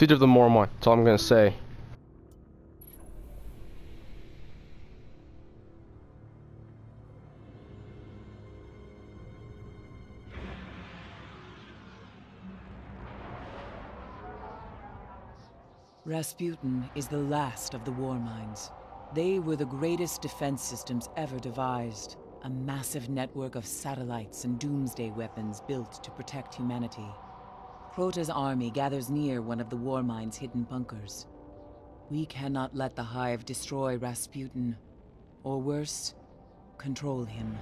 Siege of the Warmind. That's all I'm gonna say. Rasputin is the last of the war minds. They were the greatest defense systems ever devised. A massive network of satellites and doomsday weapons built to protect humanity. Crota's army gathers near one of the war mind's hidden bunkers. We cannot let the Hive destroy Rasputin. Or worse, control him.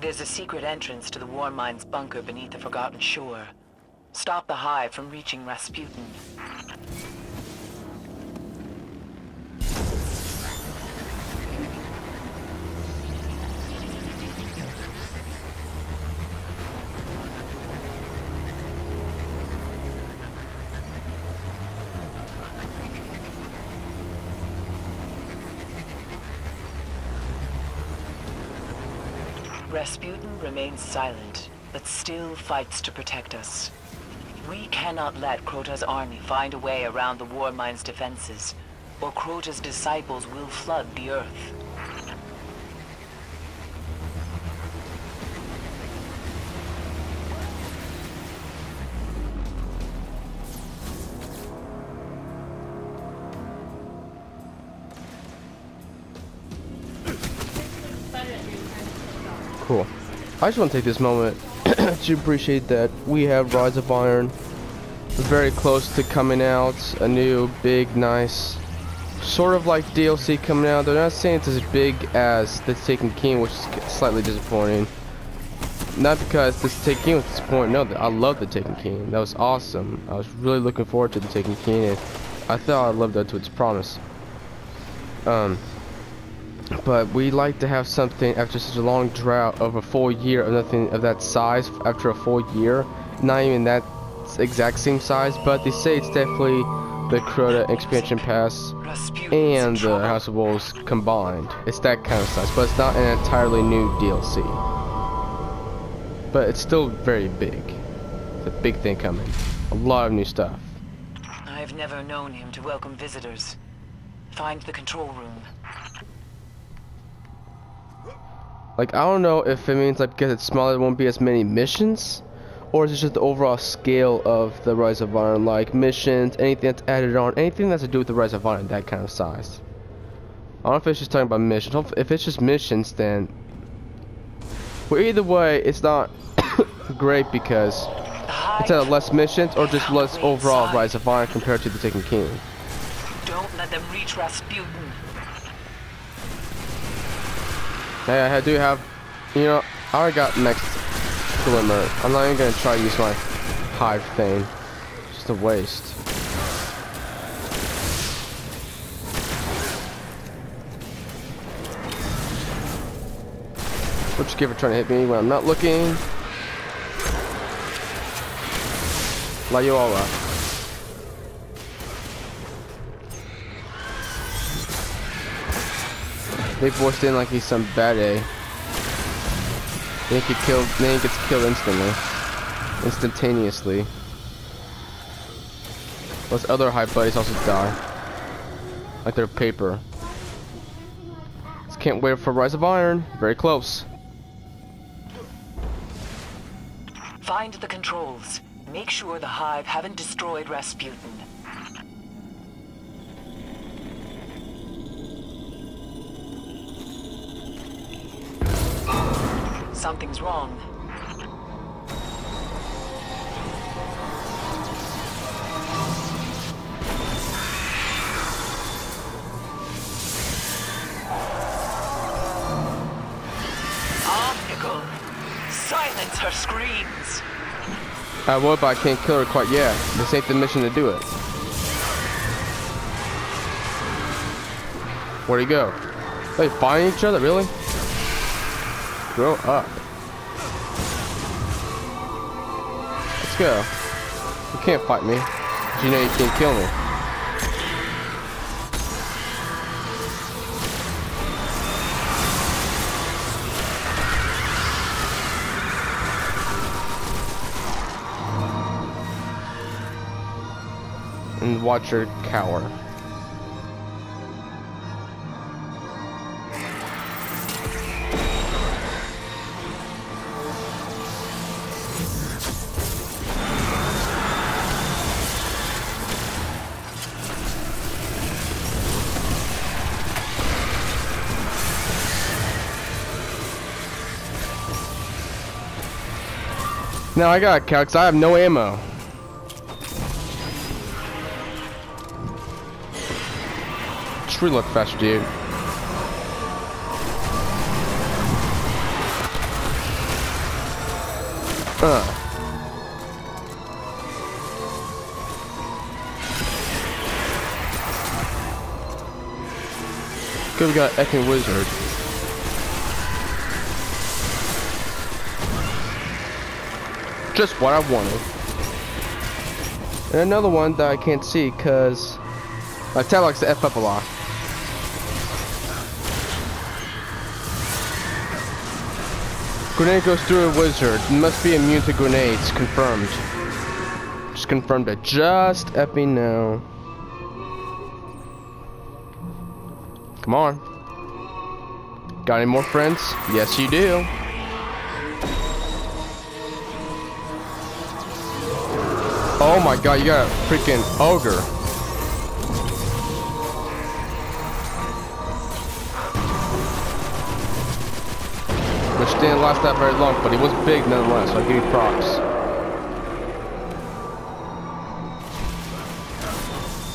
There's a secret entrance to the War Mind's bunker beneath the Forgotten Shore. Stop the Hive from reaching Rasputin. Rasputin remains silent, but still fights to protect us. We cannot let Crota's army find a way around the War Mind's defenses, or Crota's disciples will flood the Earth. I just want to take this moment to appreciate that we have Rise of Iron very close to coming out. A new, big, nice, sort of like DLC coming out. They're not saying it's as big as The Taken King, which is slightly disappointing. Not because this Taken King was disappointing. No, I love The Taken King. That was awesome. I was really looking forward to The Taken King, and I thought I lived up to its promise. Um, but we like to have something after such a long drought of a full year of nothing of that size after a full year. Not even that exact same size but they say it's definitely the Crota expansion pass and the House of Wolves combined. It's that kind of size but it's not an entirely new DLC but it's still very big. It's a big thing coming. A lot of new stuff. I've never known him to welcome visitors. Find the control room Like, I don't know if it means, like, because it's smaller, there won't be as many missions, or is it just the overall scale of the Rise of Iron, like missions, anything that's added on, anything that's to do with the Rise of Iron, that kind of size. I don't know if it's just talking about missions. If it's just missions, then... Well, either way, it's not great because it's at less missions or just less overall Rise of Iron compared to the Taken King. Don't let them reach Rasputin. Hey, I do have, you know, I already got next glimmer. I'm not even gonna try to use my hive thing. Just a waste. Which giver trying to hit me when I'm not looking. Loyola. They forced in like he's some bad A. Then he killed. Then he gets killed instantly, instantaneously. Those other high buddies also die, like they're paper. Just can't wait for Rise of Iron. Very close. Find the controls. Make sure the Hive haven't destroyed Rasputin. Something's wrong. Optical. Silence her screams. I would, but I can't kill her quite yet. This ain't the mission to do it. Where'd he go? They find each other, really? grow up. Let's go. You can't fight me. You know you can't kill me. And watch her cower. Now I got cal because I have no ammo. Just reload faster, dude. Uh. Good, we got Ekin Wizard. Just what I wanted. And another one that I can't see because my tab likes to F up a lot. Grenade goes through a wizard. Must be immune to grenades. Confirmed. Just confirmed it. Just effing now. Come on. Got any more friends? Yes, you do. Oh my god, you got a freaking ogre. Which didn't last that very long, but he was big nonetheless, so I give you props.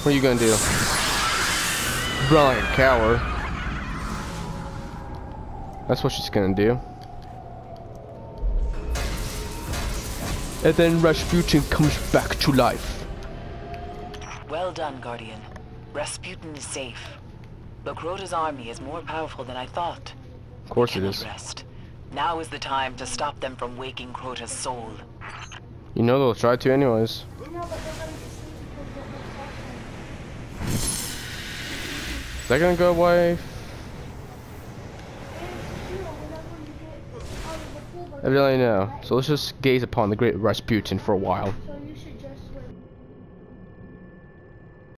What are you gonna do? Run like a coward. That's what she's gonna do. And then Rasputin comes back to life. Well done, Guardian. Rasputin is safe. Lokrota's army is more powerful than I thought. Of course it is. Rest. Now is the time to stop them from waking Crota's soul. You know they'll try to anyways. Is that gonna go away? Evidently no. So let's just gaze upon the great Rasputin for a while.